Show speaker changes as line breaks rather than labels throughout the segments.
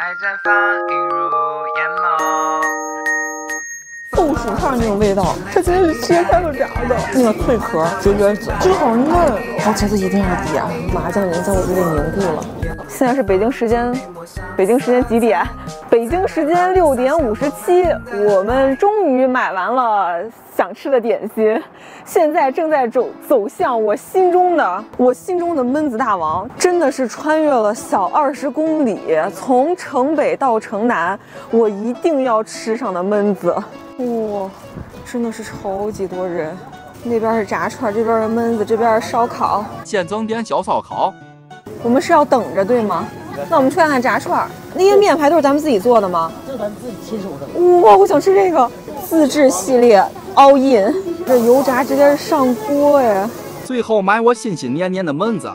爱绽放，映入眼眸。
厚薯片那种味道，它今天是切开了炸的，那个脆壳，绝绝子，这个好嫩，好茄子一定要点，麻酱已经在我嘴里凝固了。现在是北京时间，北京时间几点？北京时间六点五十七，我们终于买完了想吃的点心，现在正在走走向我心中的我心中的焖子大王，真的是穿越了小二十公里，从城北到城南，我一定要吃上的焖子。哇，真的是超级多人，那边是炸串，这边是焖子，这边是烧烤。
现增点小烧烤。
我们是要等着对吗？那我们去看看炸串，那些面排都是咱们自己做的吗？
这咱自己亲手的。
哇，我想吃这个自制系列 all in，这油炸直接是上锅哎。
最后买我心心念念的焖子。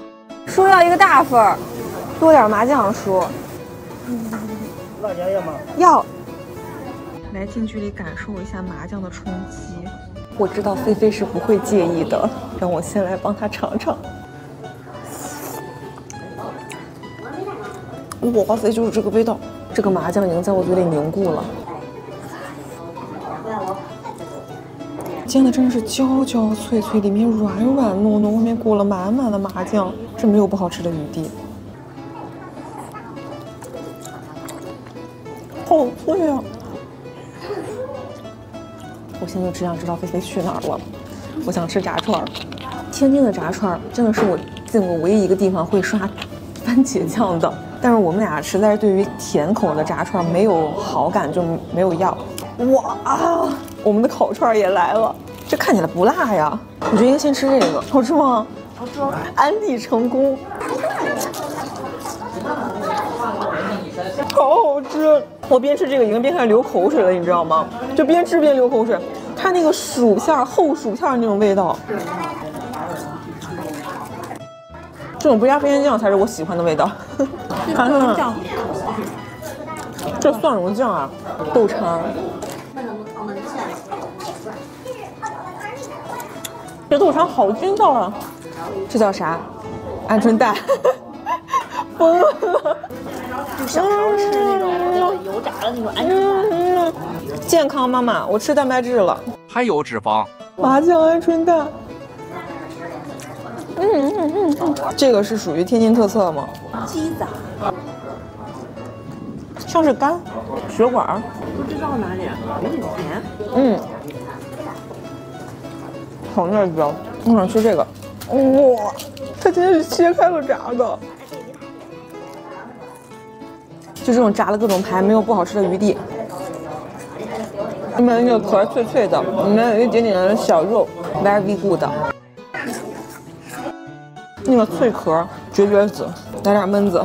叔要一个大份儿，多点麻酱叔。
辣椒要吗？
要。来近距离感受一下麻酱的冲击。我知道菲菲是不会介意的，让我先来帮她尝尝。哇塞，就是这个味道，这个麻酱已经在我嘴里凝固了。煎的真的是焦焦脆脆，里面软软糯糯，外面裹了满满的麻酱，这没有不好吃的余地。好脆啊！我现在就只想知道菲菲去哪儿了。我想吃炸串儿，天津的炸串儿真的是我见过唯一一个地方会刷番茄酱的。但是我们俩实在是对于甜口的炸串没有好感，就没有要。哇啊！我们的烤串也来了，这看起来不辣呀。我觉得应该先吃这个，好吃吗？
好吃。
安利成功。好好吃！我边吃这个已经边开始流口水了，你知道吗？就边吃边流口水。它那个薯片厚薯片那种味道，这种不加番茄酱才是我喜欢的味道。看看，这蒜蓉酱啊，豆肠。这豆肠好筋道啊！这叫啥？鹌鹑蛋。疯了！
就小时候吃那种那个油炸的那种鹌鹑蛋。
健康妈妈，我吃蛋白质了。
还有脂肪。
麻酱鹌鹑蛋。嗯嗯嗯嗯，这个是属于天津特色吗？
鸡杂。
像是肝血管。
不知道哪里，有点甜。
嗯。好嫩子，我想吃这个。哇，它今天是切开了炸的。就这种炸了各种排，没有不好吃的余地。里面那个壳脆脆的，里面有一点点的小肉，very good。那个脆壳绝绝子，来点焖子。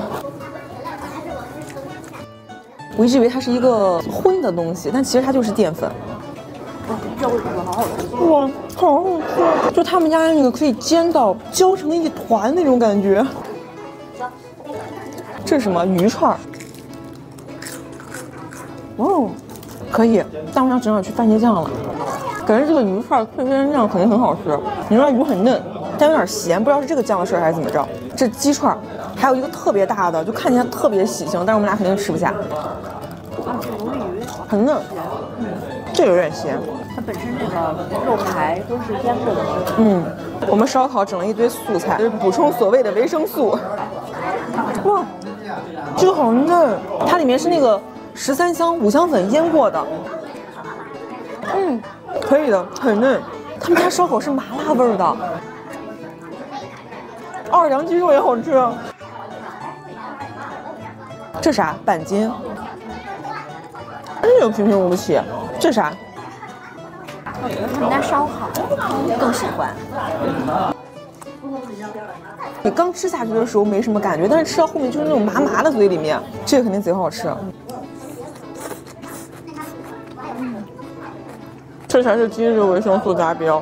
我一直以为它是一个荤的东西，但其实它就是淀粉。
这味道好好吃。
哇，好好吃！就他们家那个可以煎到焦成一团那种感觉。这是什么鱼串？哦，可以，但我想整点去番茄酱了。感觉这个鱼串配番茄酱肯定很好吃。你说鱼很嫩，但有点咸，不知道是这个酱的事还是怎么着。这鸡串，还有一个特别大的，就看起来特别喜庆，但是我们俩肯定吃不下。很嫩，这有点咸。
它本身这个肉排都是腌过的。
嗯，我们烧烤整了一堆素菜，就是补充所谓的维生素。哇，这个好嫩，它里面是那个。十三香五香粉腌过的，嗯，可以的，很嫩。他们家烧烤是麻辣味儿的，奥尔良鸡肉也好吃。这啥？板筋？哎呦，平平无奇。这啥？
我觉得他们家烧烤更喜欢。
你刚吃下去的时候没什么感觉，但是吃到后面就是那种麻麻的嘴里面，这个肯定贼好吃。这才是今日维生素达标。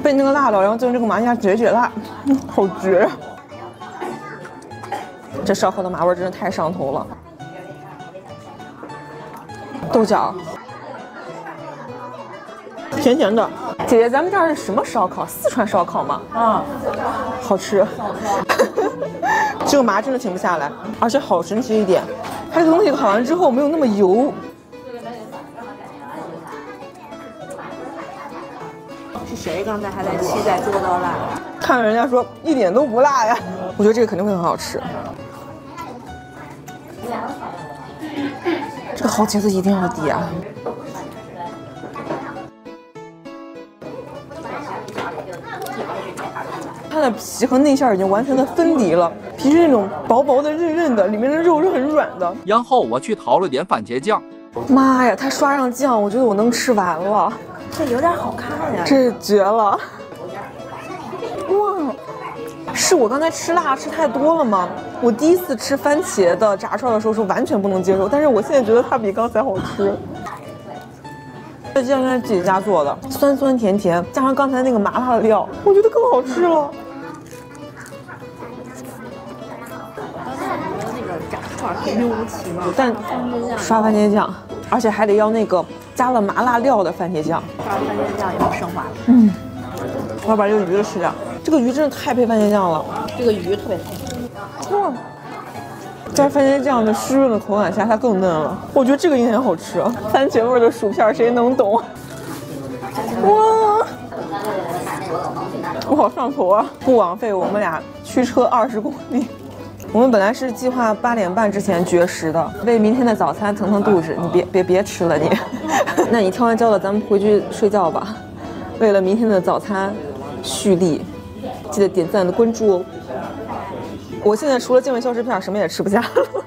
被那个辣到，然后就这个麻酱解解辣，好绝呀！这烧烤的麻味真的太上头了。豆角，甜甜的，姐姐，咱们这儿是什么烧烤？四川烧烤吗？
啊，
好吃。这个麻真的停不下来，而且好神奇一点，它这个东西烤完之后没有那么油。
是谁刚才还在期待做到辣？
看人家说一点都不辣呀，我觉得这个肯定会很好吃。这个蚝茄子一定要滴啊！它的皮和内馅已经完全的分离了，皮是那种薄薄的、韧韧的，里面的肉是很软的。
然后我去淘了点番茄酱，
妈呀，它刷上酱，我觉得我能吃完了，
这有点好看呀。
这绝了！哇，是我刚才吃辣吃太多了吗？我第一次吃番茄的炸串的时候是完全不能接受，但是我现在觉得它比刚才好吃。这酱应该是自己家做的，酸酸甜甜，加上刚才那个麻辣的料，我觉得更好吃了。
无奇嘛，
但刷番茄酱，而且还得要那个加了麻辣料的番茄酱。
刷番茄酱也不升华。
我要把这个鱼吃掉，这个鱼真的太配番茄酱了。
这个鱼特别配。
哇，在番茄酱的湿润的口感下，它更嫩了。我觉得这个应该好吃。番茄味的薯片，谁能懂？哇，我好上头啊！不枉费我们俩驱车二十公里。我们本来是计划八点半之前绝食的，为明天的早餐腾腾肚子。你别别别吃了你，那你跳完交了，咱们回去睡觉吧。为了明天的早餐蓄力，记得点赞的关注哦。我现在除了健胃消食片，什么也吃不下了。